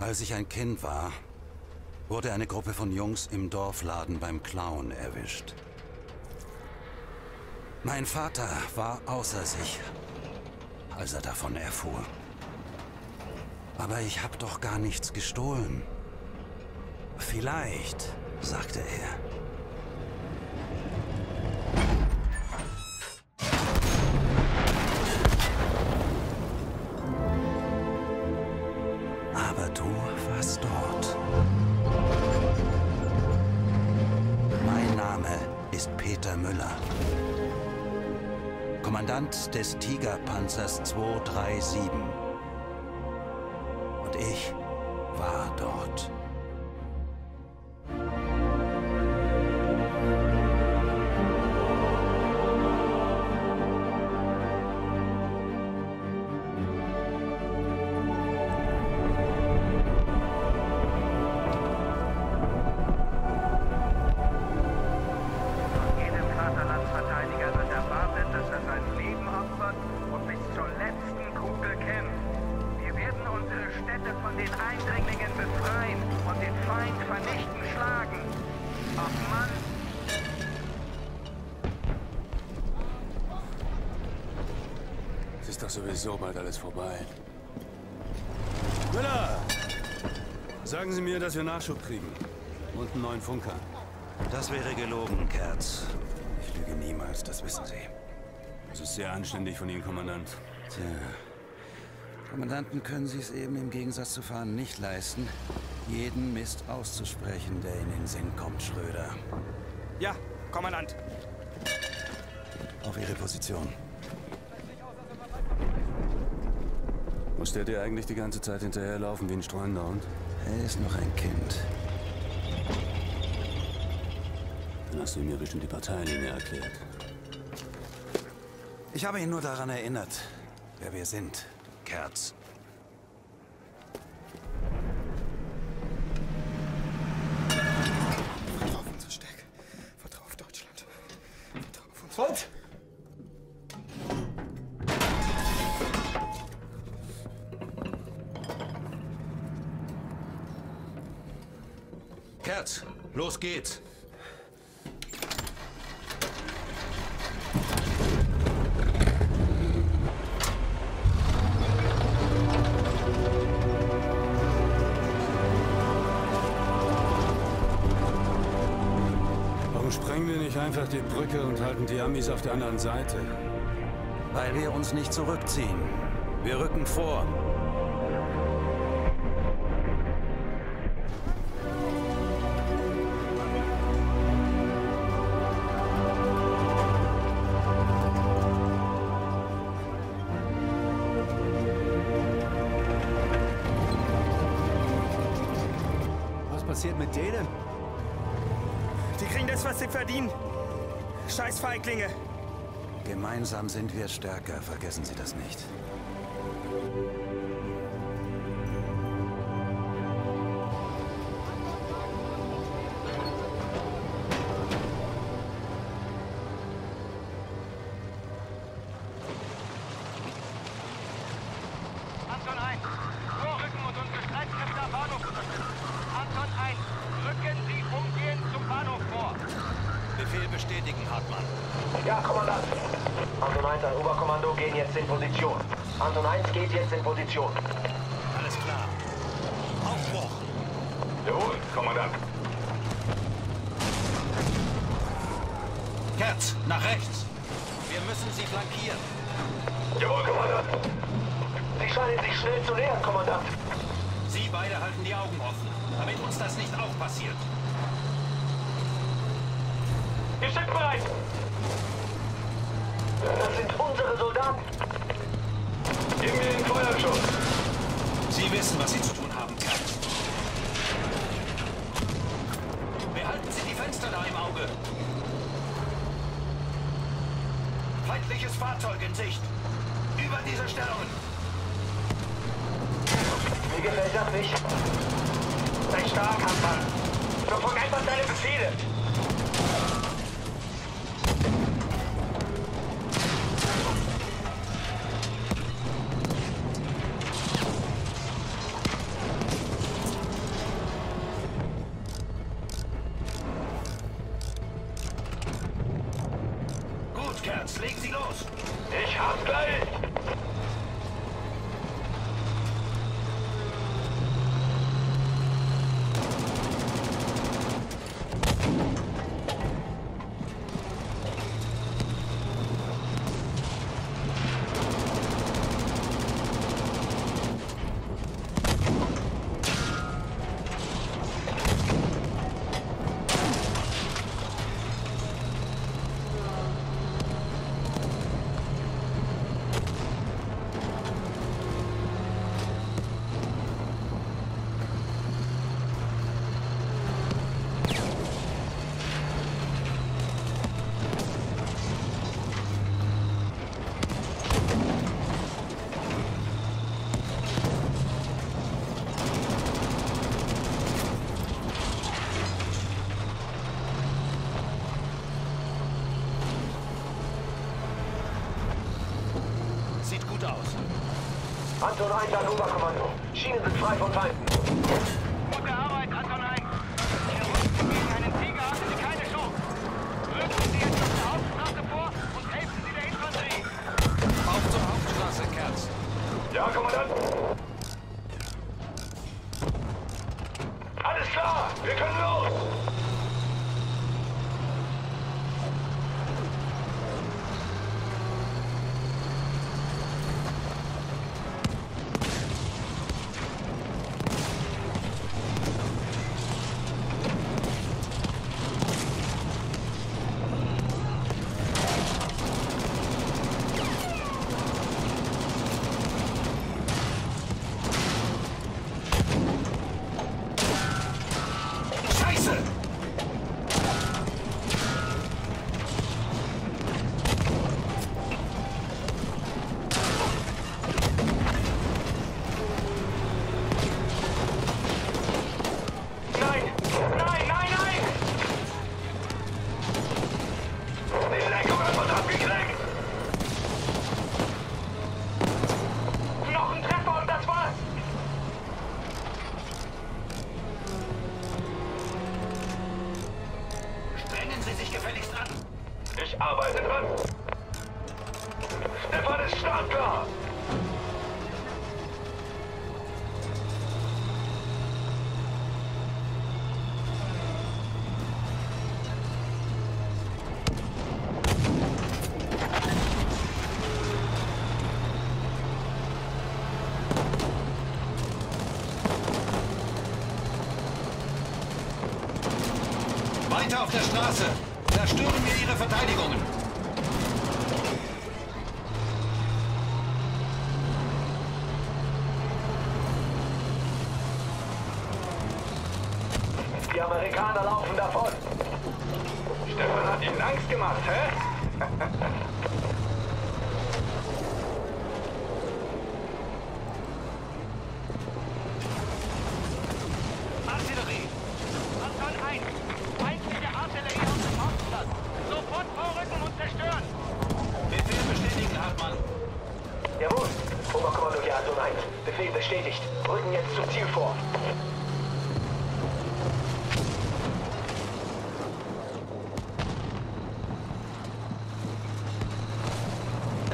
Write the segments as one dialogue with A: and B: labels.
A: Als ich ein Kind war, wurde eine Gruppe von Jungs im Dorfladen beim Clown erwischt. Mein Vater war außer sich, als er davon erfuhr. Aber ich habe doch gar nichts gestohlen. Vielleicht, sagte er. Ist Peter Müller. Kommandant des Tigerpanzers 237. Und ich war dort.
B: Vorbei.
C: Müller! Sagen Sie mir, dass wir Nachschub kriegen. Und einen neuen Funker.
A: Das wäre gelogen, Kerz. Ich lüge niemals, das wissen Sie.
C: Das ist sehr anständig von Ihnen, Kommandant.
A: Tja. Kommandanten können Sie es eben im Gegensatz zu Fahren nicht leisten, jeden Mist auszusprechen, der in den Sinn kommt, Schröder.
D: Ja, Kommandant.
A: Auf Ihre Position.
C: Muss der dir eigentlich die ganze Zeit hinterherlaufen wie ein streunender Hund?
A: Er ist noch ein Kind.
C: Dann hast du ihm ja bestimmt die Parteilinie erklärt.
A: Ich habe ihn nur daran erinnert, wer wir sind, Kerz.
E: Vertrau auf unsere Stärke. Vertrau auf Deutschland. Vertrau auf uns. Und?
A: Kerz, los geht's.
C: Warum sprengen wir nicht einfach die Brücke und halten die Amis auf der anderen Seite?
A: Weil wir uns nicht zurückziehen. Wir rücken vor.
F: Das, was sie verdienen. Scheiß Feiglinge.
A: Gemeinsam sind wir stärker, vergessen Sie das nicht.
F: Sie
A: beide halten die Augen offen, damit uns das nicht auch passiert.
G: Ihr seid bereit. Das sind unsere Soldaten. Gib mir den Feuerschutz.
A: Sie wissen, was Sie zu tun haben, Kerz. Behalten Sie die Fenster da im Auge. Feindliches Fahrzeug in Sicht. Über diese Stellungen.
G: Mir gefällt das nicht. Sei stark, Hampel. Verfolg einfach deine Befehle. Gut, Kerz, legen Sie los. Ich hab's gleich.
D: aus.
G: Anton 1 an Oberkommando. Schienen sind frei von Feinden.
F: Täter auf der
D: Straße. Zerstören wir ihre Verteidigungen.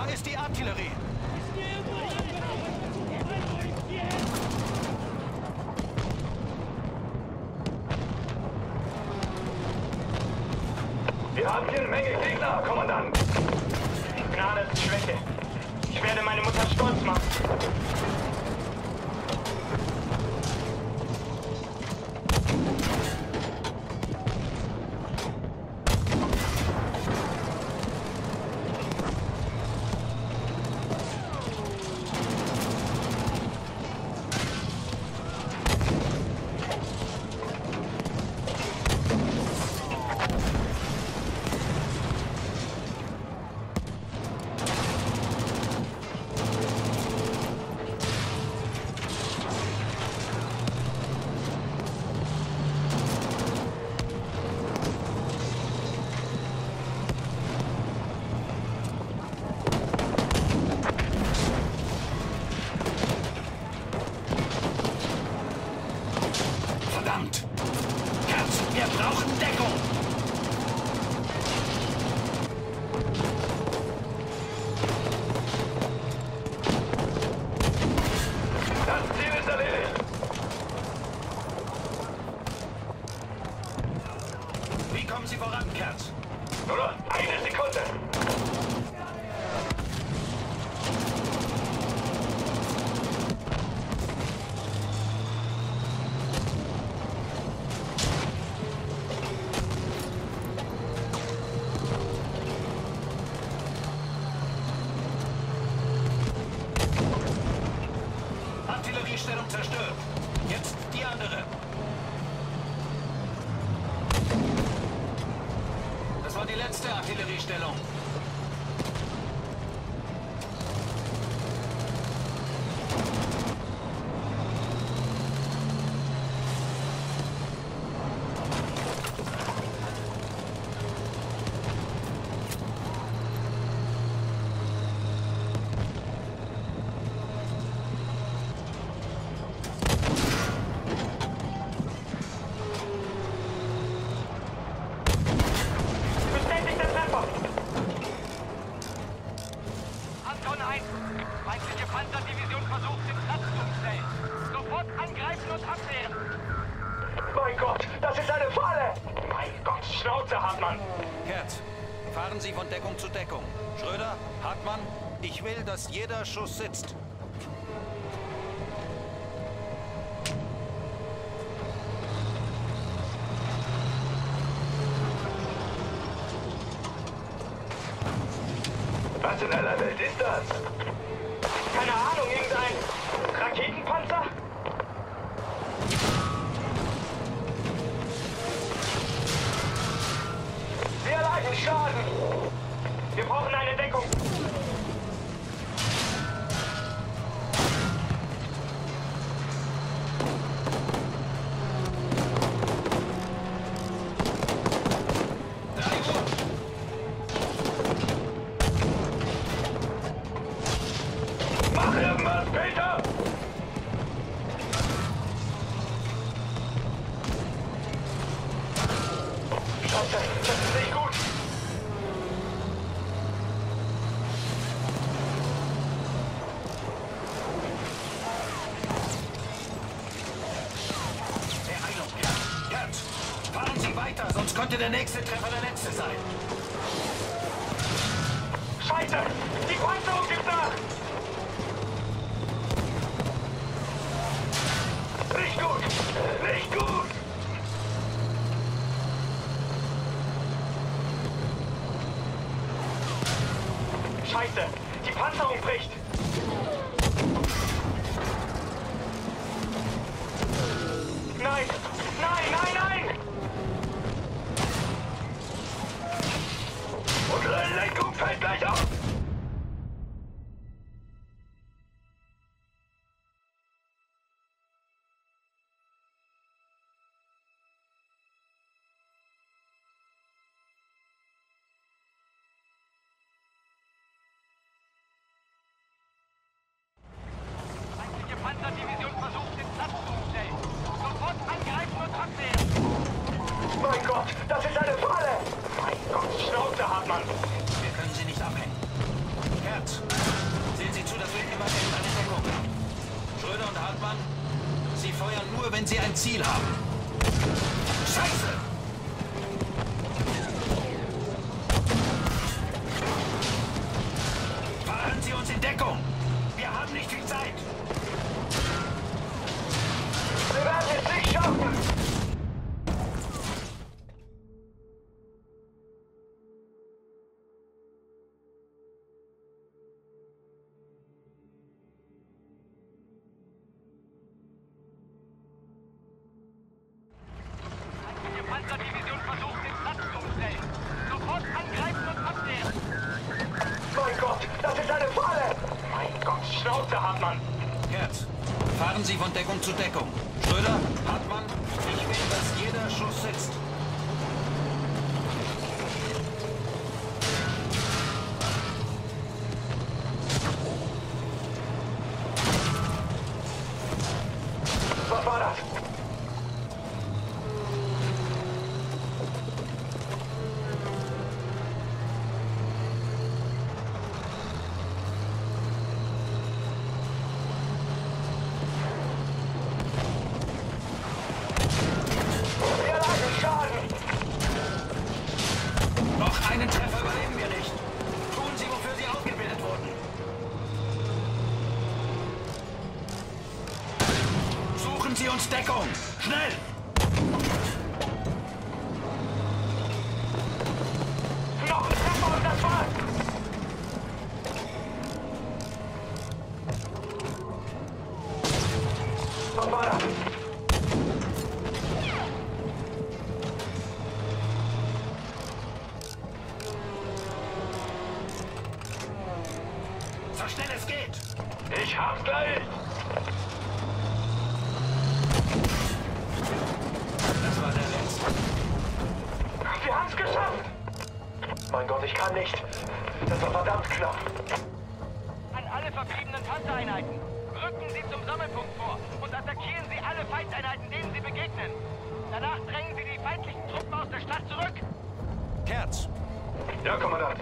D: Da ist die Artillerie.
G: Wir haben hier eine Menge Gegner, Kommandant.
F: Gnade ist Schwäche. Ich werde meine Mutter stolz machen.
A: die zerstört. Jetzt die andere. Das war die letzte Artilleriestellung.
G: Schnauze, Hartmann!
A: Kerz, fahren Sie von Deckung zu Deckung. Schröder, Hartmann, ich will, dass jeder Schuss sitzt.
G: Was in aller Welt ist das?
A: der nächste Treffer der letzte sein.
G: Scheiße! Die Panzerung
H: piątek und
A: zu Deckung.
G: An alle verbliebenen Panzereinheiten. Rücken Sie zum Sammelpunkt vor und attackieren Sie alle Feindeinheiten, denen Sie begegnen. Danach drängen Sie die feindlichen Truppen aus der Stadt zurück.
A: Kerz,
D: Ja, Kommandant.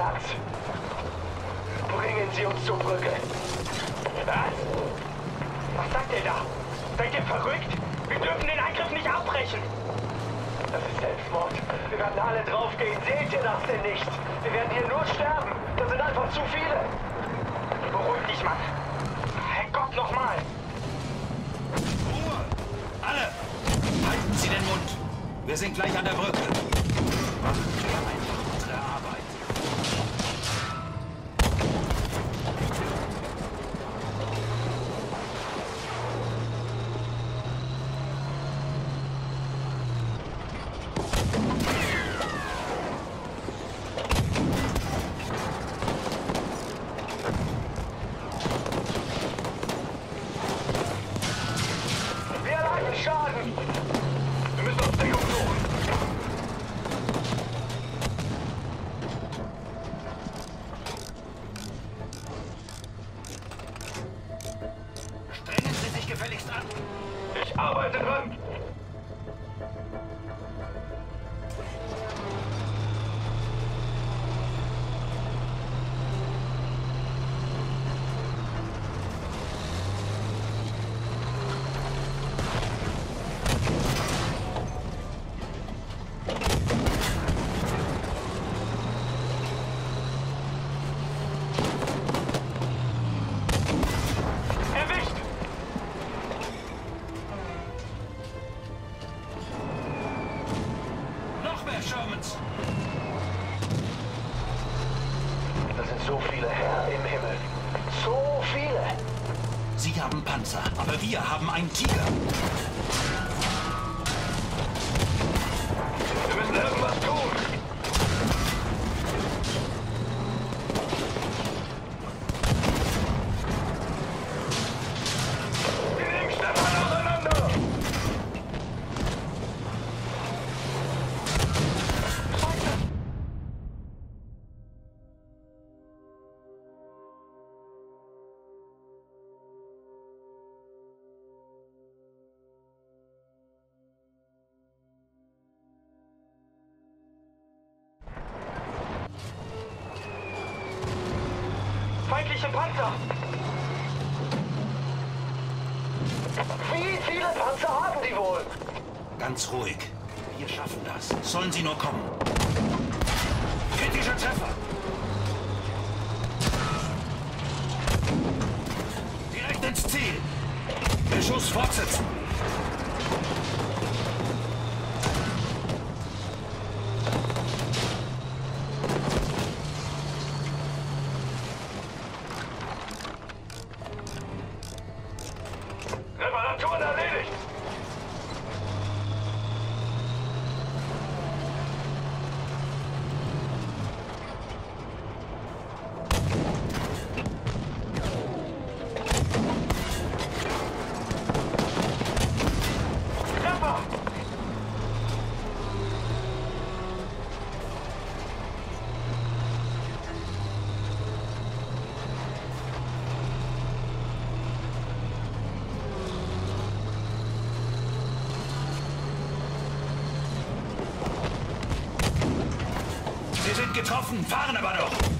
A: Kerz,
D: bringen Sie uns zur Brücke. Was? Was sagt ihr da? Seid ihr verrückt? Wir dürfen den Angriff nicht abbrechen. Das ist Selbstmord. Wir werden alle draufgehen. Seht ihr das denn nicht? Wir werden hier nur sterben. Das sind einfach zu viele. Beruhig dich, Mann. Herrgott, nochmal.
A: Ruhe! Alle! Halten Sie den Mund! Wir sind gleich an der Brücke. Machen wir einfach
D: haben Panzer, aber wir
I: haben einen Tiger. Getroffen, fahren aber noch.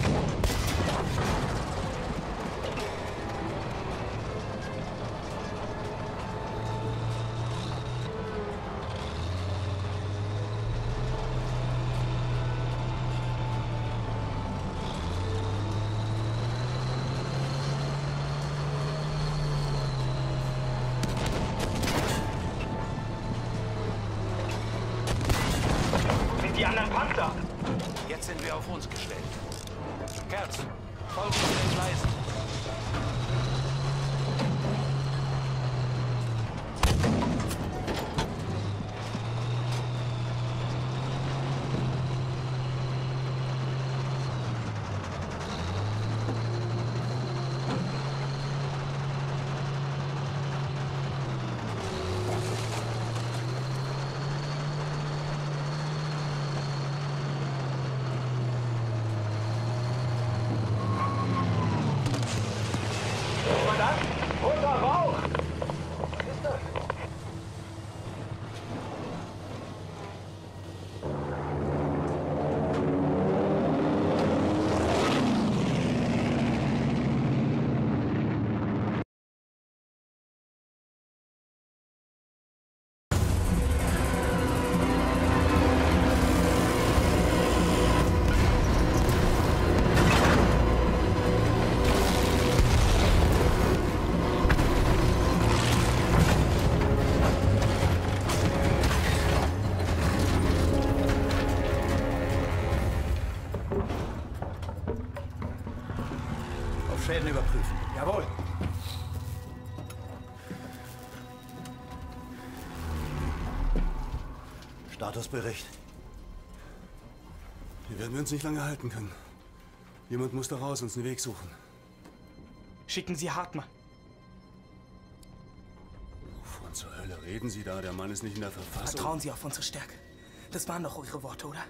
A: Schäden überprüfen.
G: Jawohl.
A: Statusbericht.
C: Hier werden wir uns nicht lange halten können. Jemand muss da raus, uns einen Weg suchen.
G: Schicken Sie Hartmann.
C: Wovon zur Hölle reden Sie da? Der Mann ist nicht in der Verfassung.
G: Vertrauen Sie auf unsere Stärke. Das waren doch eure Worte, oder?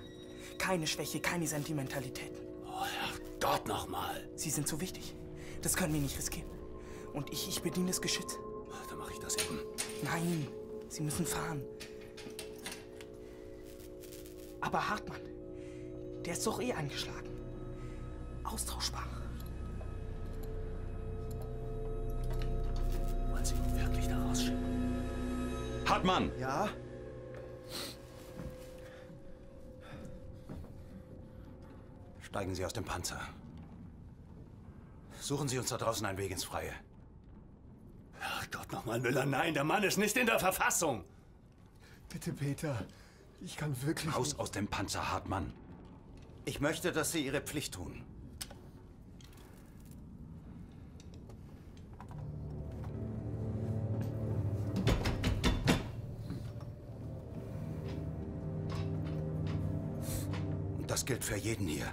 G: Keine Schwäche, keine Sentimentalitäten.
C: Oh, Herrgott nochmal.
G: Sie sind so wichtig. Das können wir nicht riskieren. Und ich, ich bediene das Geschütz.
C: Dann mache ich das eben.
G: Nein, Sie müssen fahren. Aber Hartmann, der ist doch eh angeschlagen. Austauschbar.
C: Wollen Sie ihn wirklich da rausschicken?
A: Hartmann!
D: Ja?
A: Steigen Sie aus dem Panzer. Suchen Sie uns da draußen einen Weg ins Freie.
C: Ach Gott, nochmal, Müller, nein, der Mann ist nicht in der Verfassung.
D: Bitte, Peter, ich kann wirklich.
A: Raus aus dem Panzer, Hartmann. Ich möchte, dass Sie Ihre Pflicht tun. Und das gilt für jeden hier.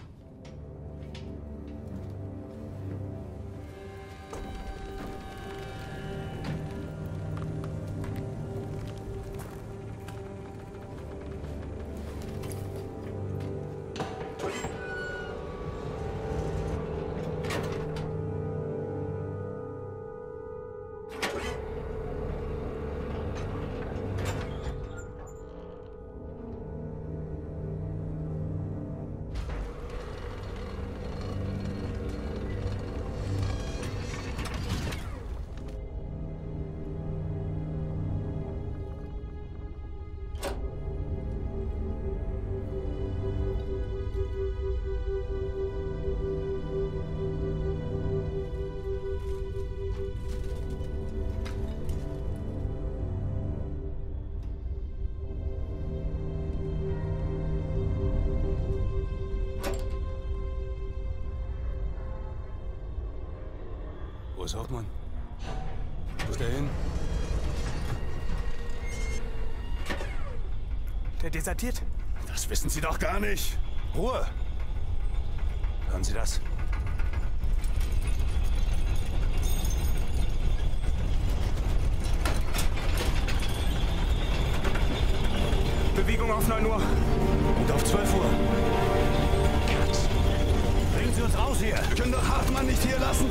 G: Wo ist Hauptmann? Wo ist der hin?
C: Der desertiert.
G: Das wissen Sie doch gar nicht. Ruhe! Hören Sie das?
C: Bewegung auf 9 Uhr.
G: Und auf 12 Uhr. Bringen Sie uns raus hier! Wir können doch Hartmann nicht hier lassen!